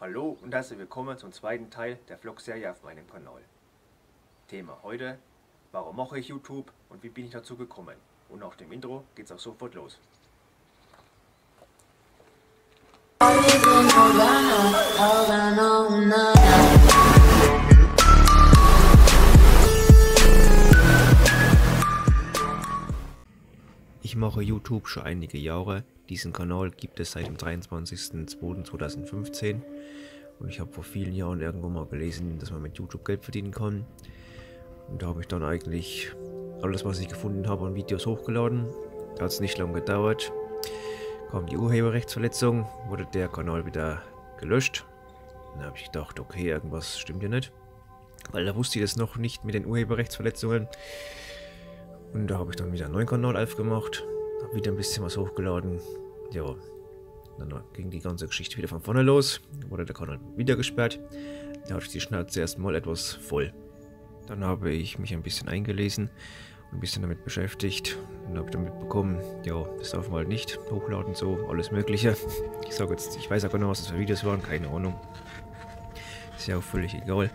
Hallo und herzlich willkommen zum zweiten Teil der Vlog-Serie auf meinem Kanal. Thema heute, warum mache ich YouTube und wie bin ich dazu gekommen? Und nach dem Intro geht's auch sofort los. Mache YouTube schon einige Jahre. Diesen Kanal gibt es seit dem 23.02.2015 und ich habe vor vielen Jahren irgendwo mal gelesen, dass man mit YouTube Geld verdienen kann. Und da habe ich dann eigentlich alles, was ich gefunden habe, an Videos hochgeladen. Da hat es nicht lange gedauert. Kam die Urheberrechtsverletzung, wurde der Kanal wieder gelöscht. Dann habe ich gedacht, okay, irgendwas stimmt hier nicht. Weil da wusste ich das noch nicht mit den Urheberrechtsverletzungen. Und da habe ich dann wieder einen neuen Kanal aufgemacht, habe wieder ein bisschen was hochgeladen. Ja, dann ging die ganze Geschichte wieder von vorne los, wurde der Kanal wieder gesperrt. Da hatte ich die Schnauze erstmal etwas voll. Dann habe ich mich ein bisschen eingelesen ein bisschen damit beschäftigt und habe dann mitbekommen, ja, das darf man halt nicht hochladen, so alles Mögliche. Ich sage jetzt, ich weiß auch gar nicht, was das für Videos waren, keine Ahnung. Ist ja auch völlig egal.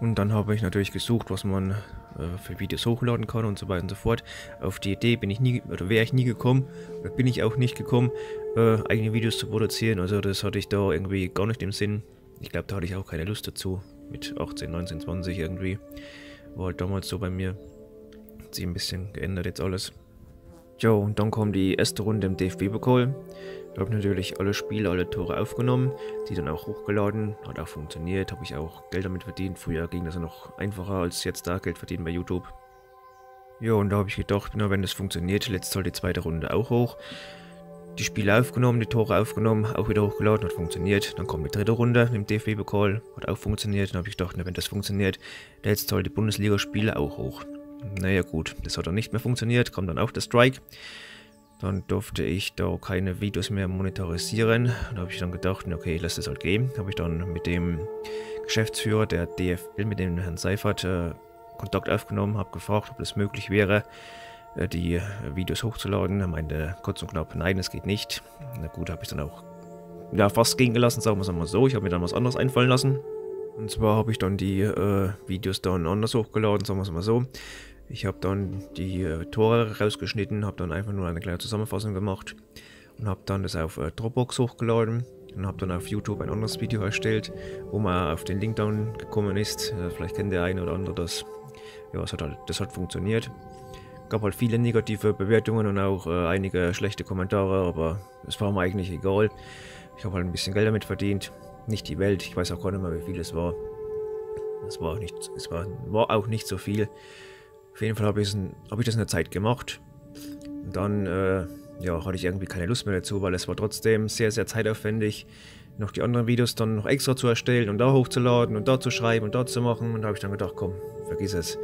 Und dann habe ich natürlich gesucht, was man äh, für Videos hochladen kann und so weiter und so fort. Auf die Idee bin ich nie, oder wäre ich nie gekommen, oder bin ich auch nicht gekommen, äh, eigene Videos zu produzieren. Also das hatte ich da irgendwie gar nicht im Sinn. Ich glaube, da hatte ich auch keine Lust dazu. Mit 18, 19, 20 irgendwie. War halt damals so bei mir. Hat sich ein bisschen geändert jetzt alles. Ja, und dann kam die erste Runde im DFB-Pokal. Ich habe natürlich alle Spiele, alle Tore aufgenommen, die dann auch hochgeladen, hat auch funktioniert, habe ich auch Geld damit verdient. Früher ging das ja noch einfacher als jetzt da Geld verdienen bei YouTube. Ja, und da habe ich gedacht, na, wenn das funktioniert, letzt soll die zweite Runde auch hoch. Die Spiele aufgenommen, die Tore aufgenommen, auch wieder hochgeladen, hat funktioniert. Dann kommt die dritte Runde im DFB-Pokal, hat auch funktioniert. Dann habe ich gedacht, na, wenn das funktioniert, letzt soll die Bundesligaspiele auch hoch. Naja gut, das hat dann nicht mehr funktioniert, kam dann auch der Strike. Dann durfte ich da keine Videos mehr monetarisieren. Da habe ich dann gedacht, okay, lass das halt gehen. Habe ich dann mit dem Geschäftsführer der DFL, mit dem Herrn Seifert, äh, Kontakt aufgenommen, habe gefragt, ob es möglich wäre, äh, die Videos hochzuladen. Er meinte kurz und knapp, nein, es geht nicht. Na gut, habe ich dann auch ja, fast gehen gelassen, sagen wir es mal so. Ich habe mir dann was anderes einfallen lassen. Und zwar habe ich dann die äh, Videos dann anders hochgeladen, sagen wir es mal so. Ich habe dann die äh, Tore rausgeschnitten, habe dann einfach nur eine kleine Zusammenfassung gemacht und habe dann das auf äh, Dropbox hochgeladen und habe dann auf YouTube ein anderes Video erstellt, wo man auf den Link dann gekommen ist. Äh, vielleicht kennt der eine oder andere das. Ja, das hat halt, das hat funktioniert. Gab halt viele negative Bewertungen und auch äh, einige schlechte Kommentare, aber es war mir eigentlich egal. Ich habe halt ein bisschen Geld damit verdient. Nicht die Welt, ich weiß auch gar nicht mehr, wie viel es war. Es war, nicht, es war, war auch nicht so viel. Auf jeden Fall habe ich, hab ich das in der Zeit gemacht. Und dann äh, ja, hatte ich irgendwie keine Lust mehr dazu, weil es war trotzdem sehr, sehr zeitaufwendig, noch die anderen Videos dann noch extra zu erstellen und da hochzuladen und da zu schreiben und da zu machen. Und da habe ich dann gedacht, komm, vergiss es.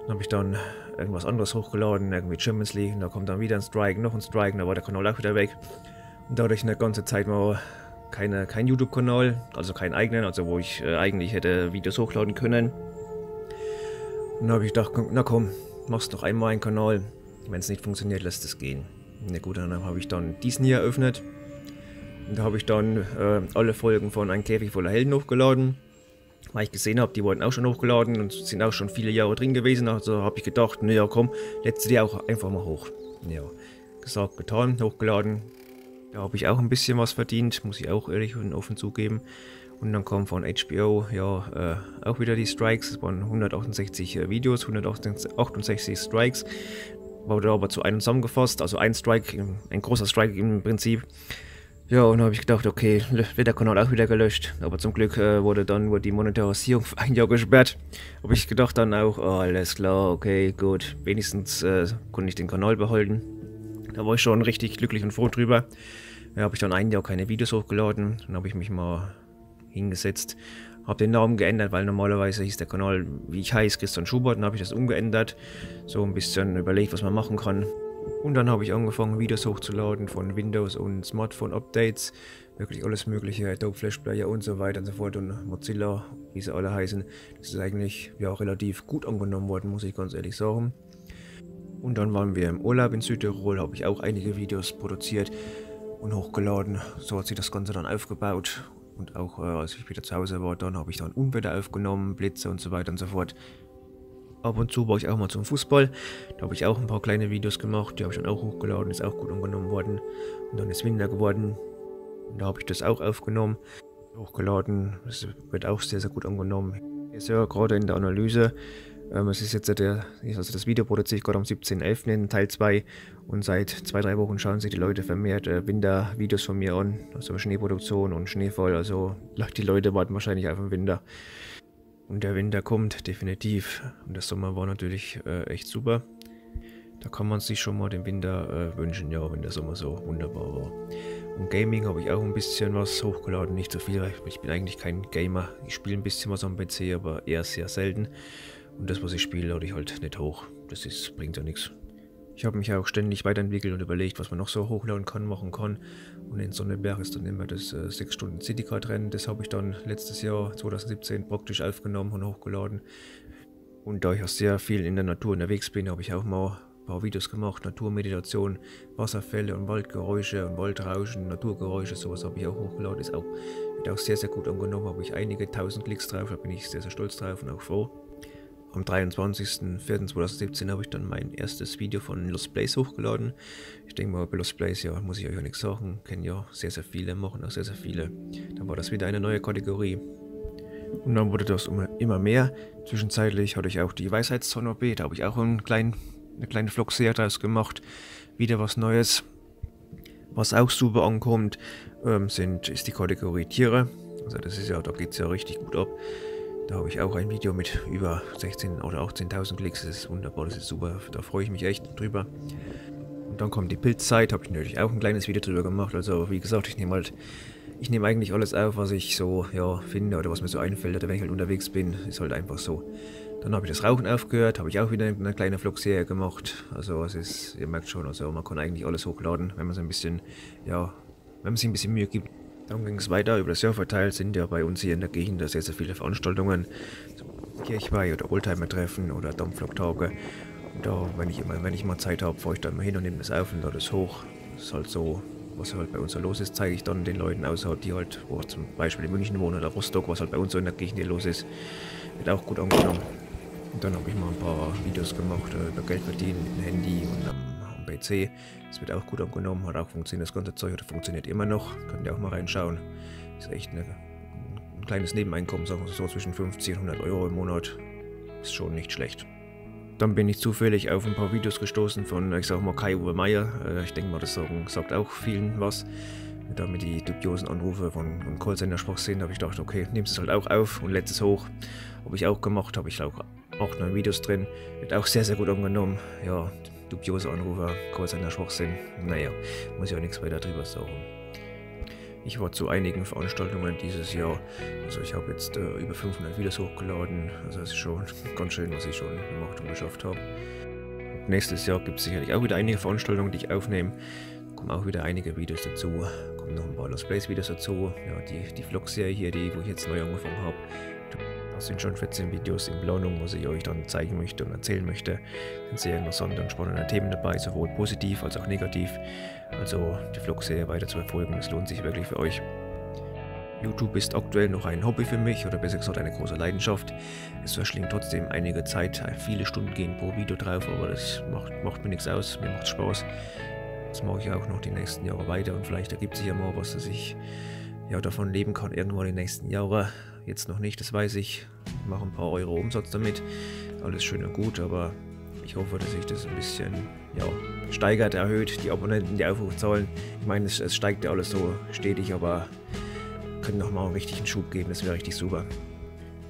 Dann habe ich dann irgendwas anderes hochgeladen, irgendwie Champions League, und da kommt dann wieder ein Strike, noch ein Strike, und da war der Kanal auch wieder weg. Und dadurch eine ganze Zeit mal keine, kein YouTube-Kanal, also keinen eigenen, also wo ich äh, eigentlich hätte Videos hochladen können. Dann habe ich gedacht, na komm, machst noch einmal einen Kanal. Wenn es nicht funktioniert, lässt es gehen. Na gut, dann habe ich dann diesen hier eröffnet. Und da habe ich dann äh, alle Folgen von Ein Käfig voller Helden hochgeladen. Weil ich gesehen habe, die wurden auch schon hochgeladen und sind auch schon viele Jahre drin gewesen. Also habe ich gedacht, naja komm, letzte die auch einfach mal hoch. Ja, gesagt, getan, hochgeladen. Da habe ich auch ein bisschen was verdient, muss ich auch ehrlich und offen zugeben. Und dann kommen von HBO ja äh, auch wieder die Strikes. Es waren 168 äh, Videos, 168 Strikes. Wurde aber zu einem zusammengefasst. Also ein Strike, ein großer Strike im Prinzip. Ja, und habe ich gedacht, okay, wird der Kanal auch wieder gelöscht. Aber zum Glück äh, wurde dann wurde die Monetarisierung für ein Jahr gesperrt. Habe ich gedacht dann auch, oh, alles klar, okay, gut. Wenigstens äh, konnte ich den Kanal behalten. Da war ich schon richtig glücklich und froh drüber. Da habe ich dann ein Jahr keine Videos hochgeladen. Dann habe ich mich mal hingesetzt. Habe den Namen geändert, weil normalerweise hieß der Kanal, wie ich heiße, Christian Schubert. Dann habe ich das umgeändert. So ein bisschen überlegt, was man machen kann. Und dann habe ich angefangen, Videos hochzuladen von Windows und Smartphone-Updates. Wirklich alles mögliche, Adobe Flash Player und so weiter und so fort und Mozilla, wie sie alle heißen. Das ist eigentlich ja relativ gut angenommen worden, muss ich ganz ehrlich sagen. Und dann waren wir im Urlaub in Südtirol, habe ich auch einige Videos produziert und hochgeladen. So hat sich das Ganze dann aufgebaut Und auch äh, als ich wieder zu Hause war, dann habe ich dann Unwetter aufgenommen, Blitze und so weiter und so fort. Ab und zu war ich auch mal zum Fußball. Da habe ich auch ein paar kleine Videos gemacht. Die habe ich dann auch hochgeladen, ist auch gut angenommen worden. Und dann ist Winter geworden. Und da habe ich das auch aufgenommen, hochgeladen. Das wird auch sehr, sehr gut angenommen. Ist ja gerade in der Analyse. Ähm, es ist jetzt der, also das Video produziere ich gerade am 17.11. in Teil 2 und seit zwei, drei Wochen schauen sich die Leute vermehrt äh, Wintervideos von mir an, also Schneeproduktion und Schneefall, also die Leute warten wahrscheinlich auf den Winter. Und der Winter kommt definitiv und der Sommer war natürlich äh, echt super. Da kann man sich schon mal den Winter äh, wünschen, ja, wenn der Sommer so wunderbar war. Und Gaming habe ich auch ein bisschen was hochgeladen, nicht so viel, weil ich bin eigentlich kein Gamer. Ich spiele ein bisschen was am PC, aber eher sehr selten. Und das, was ich spiele, lade ich halt nicht hoch. Das ist, bringt ja nichts. Ich habe mich auch ständig weiterentwickelt und überlegt, was man noch so hochladen kann, machen kann. Und in Sonneberg ist dann immer das äh, 6 Stunden Citycard-Rennen. Das habe ich dann letztes Jahr, 2017, praktisch aufgenommen und hochgeladen. Und da ich auch sehr viel in der Natur unterwegs bin, habe ich auch mal ein paar Videos gemacht. Naturmeditation, Wasserfälle und Waldgeräusche und Waldrauschen, Naturgeräusche, sowas habe ich auch hochgeladen. Ist auch, wird auch sehr, sehr gut angenommen. Habe ich einige tausend Klicks drauf, da bin ich sehr, sehr stolz drauf und auch froh. Am 23.04.2017 habe ich dann mein erstes Video von Lost Place hochgeladen. Ich denke mal, bei Lost Place, ja, muss ich euch auch nichts sagen. Kennen ja sehr, sehr viele, machen auch sehr, sehr viele. Dann war das wieder eine neue Kategorie. Und dann wurde das immer mehr. Zwischenzeitlich hatte ich auch die Weisheitszone B, da habe ich auch einen kleinen, eine kleine Vlog-Serie daraus gemacht. Wieder was Neues. Was auch super ankommt, ähm, sind, ist die Kategorie Tiere. Also das ist ja, da geht es ja richtig gut ab. Da habe ich auch ein Video mit über 16.000 oder 18.000 Klicks. Das ist wunderbar, das ist super. Da freue ich mich echt drüber. Und dann kommt die Pilzzeit, habe ich natürlich auch ein kleines Video drüber gemacht. Also wie gesagt, ich nehme halt, ich nehme eigentlich alles auf, was ich so ja, finde oder was mir so einfällt, oder wenn ich halt unterwegs bin, ist halt einfach so. Dann habe ich das Rauchen aufgehört, habe ich auch wieder eine kleine Vlog-Serie gemacht. Also es ist, ihr merkt schon, also man kann eigentlich alles hochladen, wenn man sich ein bisschen, ja, wenn man sich ein bisschen Mühe gibt. Dann ging es weiter. Über das Jahr verteilt sind ja bei uns hier in der Gegend sehr, sehr viele Veranstaltungen. Kirchweih oder Oldtimer-Treffen oder Dampflok-Tage. Da, wenn ich, immer, wenn ich mal Zeit habe, fahre ich dann mal hin und nehme das auf und lade das hoch. Das ist halt so, was halt bei uns so los ist, zeige ich dann den Leuten aus, die halt, wo zum Beispiel in München wohnen oder Rostock, was halt bei uns so in der Gegend hier los ist. Wird auch gut angenommen. Und dann habe ich mal ein paar Videos gemacht äh, über Geld verdienen mit dem Handy und am PC. Es wird auch gut angenommen, hat auch funktioniert das ganze Zeug oder funktioniert immer noch. Könnt ihr auch mal reinschauen. Ist echt eine, ein kleines Nebeneinkommen, sagen wir so zwischen 50 und 100 Euro im Monat. Ist schon nicht schlecht. Dann bin ich zufällig auf ein paar Videos gestoßen von, ich sag mal, Kai-Uwe Meier. Äh, ich denke mal, das sagt auch vielen was. Da mit die dubiosen Anrufe von, von Callcenter-Sprach sind, habe ich gedacht, okay, nimmst es halt auch auf und lädst es hoch. Habe ich auch gemacht, habe ich auch acht, neun Videos drin. Wird auch sehr, sehr gut angenommen. Ja, dubiose Anrufer, der Schwachsinn. Naja, muss auch nichts weiter drüber sagen. Ich war zu einigen Veranstaltungen dieses Jahr. Also ich habe jetzt äh, über 500 Videos hochgeladen. Also das ist schon ganz schön, was ich schon gemacht und geschafft habe. Nächstes Jahr gibt es sicherlich auch wieder einige Veranstaltungen, die ich aufnehme. Kommen auch wieder einige Videos dazu. Kommen noch ein paar Lost Place Videos dazu. Ja, die, die Vlog-Serie hier, die, wo ich jetzt neu angefangen habe. Das sind schon 14 Videos in Planung, was ich euch dann zeigen möchte und erzählen möchte. Es sind sehr interessante und spannende Themen dabei, sowohl positiv als auch negativ. Also die Vlog-Serie weiter zu verfolgen, das lohnt sich wirklich für euch. YouTube ist aktuell noch ein Hobby für mich oder besser gesagt eine große Leidenschaft. Es verschlingt trotzdem einige Zeit, viele Stunden gehen pro Video drauf, aber das macht, macht mir nichts aus, mir macht Spaß. Das mache ich auch noch die nächsten Jahre weiter und vielleicht ergibt sich ja mal was, dass ich ja, davon leben kann irgendwann in den nächsten Jahren. Jetzt noch nicht, das weiß ich. Ich mache ein paar Euro Umsatz damit. Alles schön und gut, aber ich hoffe, dass sich das ein bisschen ja, steigert, erhöht, die Abonnenten, die Aufrufzahlen. Ich meine, es, es steigt ja alles so stetig, aber können noch mal einen richtigen Schub geben, das wäre richtig super.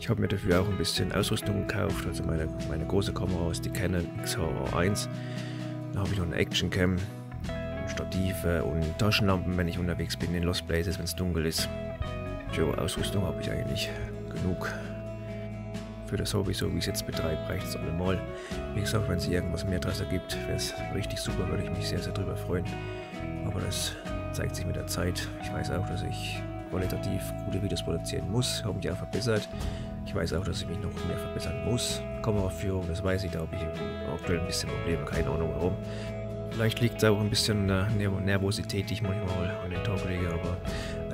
Ich habe mir dafür auch ein bisschen Ausrüstung gekauft, also meine, meine große Kamera ist die Canon XH1. Da habe ich noch eine Action Cam, Stative und Taschenlampen, wenn ich unterwegs bin in Lost Places, wenn es dunkel ist. Für Ausrüstung habe ich eigentlich genug. Für das Hobby, so wie ich es jetzt betreibe, reicht es allemal. Wie gesagt, wenn es irgendwas mehr Adresse gibt, wäre es richtig super, würde ich mich sehr, sehr drüber freuen. Aber das zeigt sich mit der Zeit. Ich weiß auch, dass ich qualitativ gute Videos produzieren muss, habe mich auch verbessert. Ich weiß auch, dass ich mich noch mehr verbessern muss. Kameraführung, das weiß ich, da habe ich aktuell ein bisschen Probleme, keine Ahnung warum. Vielleicht liegt es auch ein bisschen an der Nervosität, die ich manchmal an den Tag lege, aber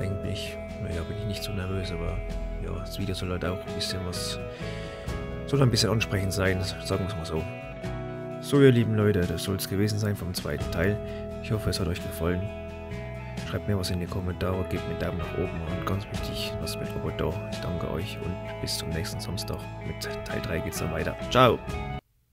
Eigentlich, naja, bin ich nicht so nervös, aber ja, das Video soll halt auch ein bisschen was, soll ein bisschen ansprechend sein, sagen wir es mal so. So ihr lieben Leute, das soll es gewesen sein vom zweiten Teil. Ich hoffe es hat euch gefallen. Schreibt mir was in die Kommentare, gebt mir einen Daumen nach oben und ganz wichtig, lasst mir ein da. Ich danke euch und bis zum nächsten Samstag. Mit Teil 3 geht's dann weiter. Ciao!